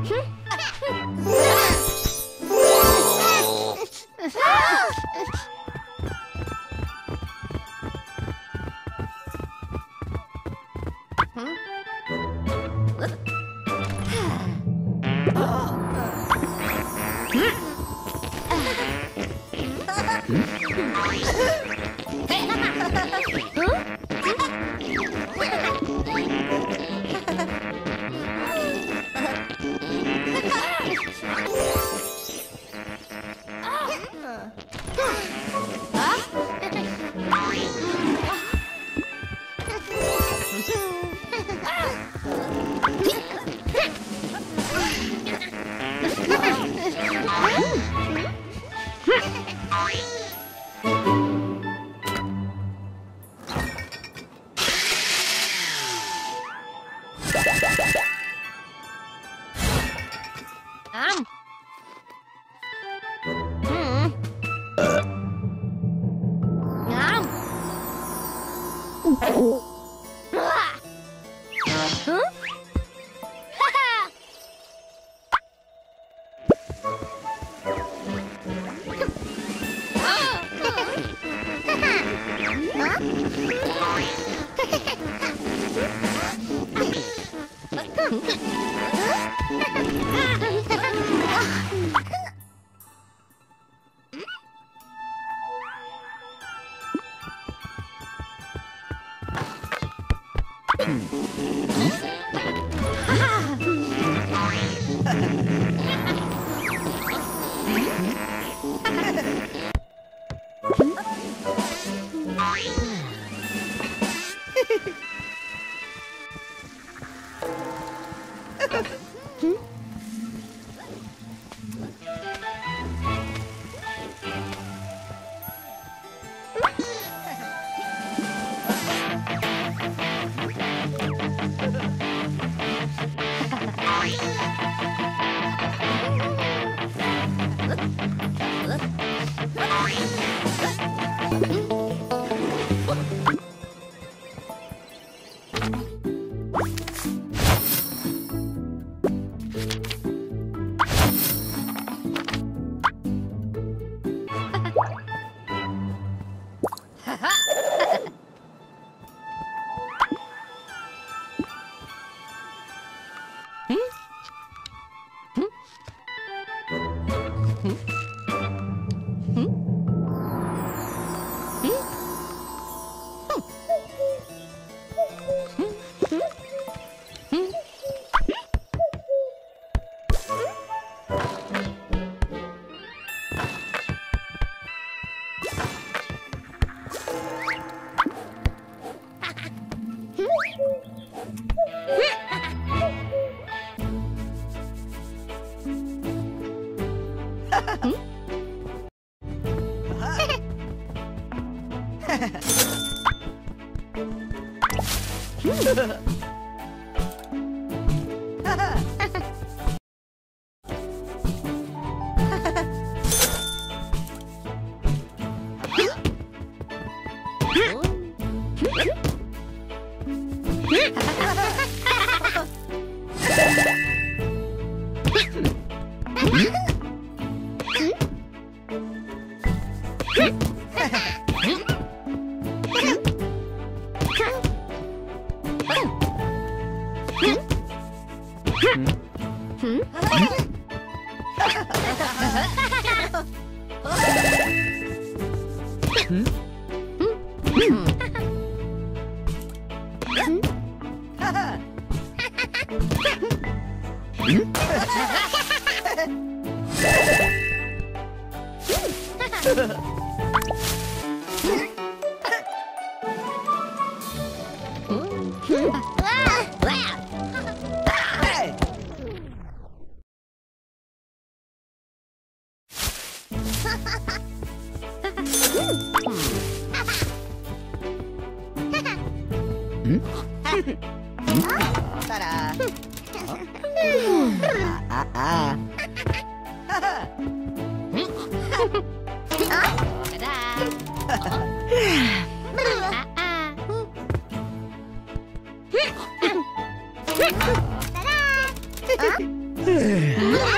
Am. Hmm. Bye. Huh? 응? Ta-da!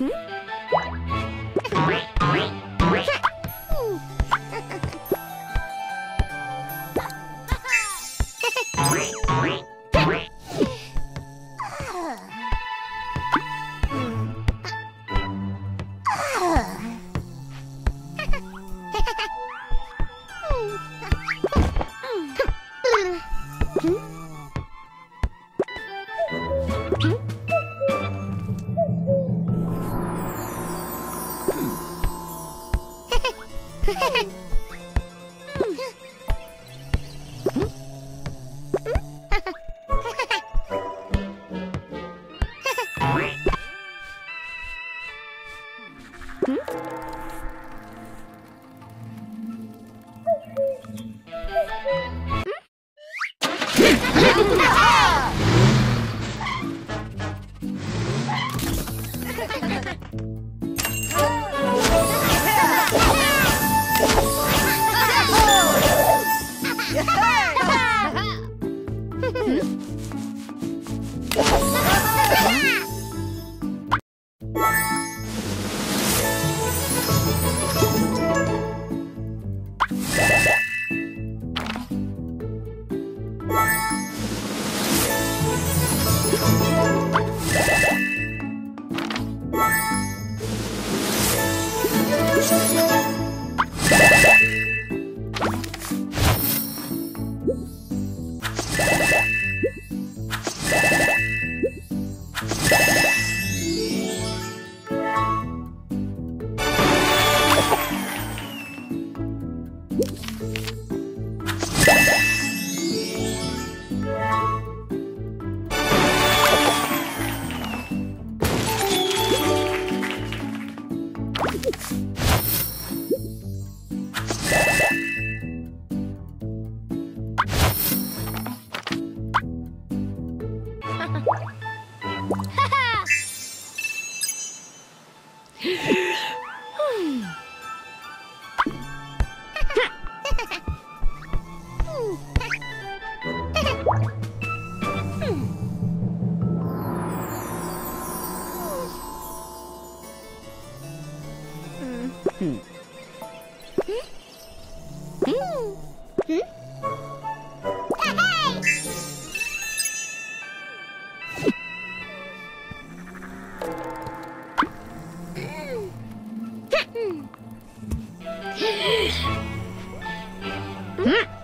응? です。嗯。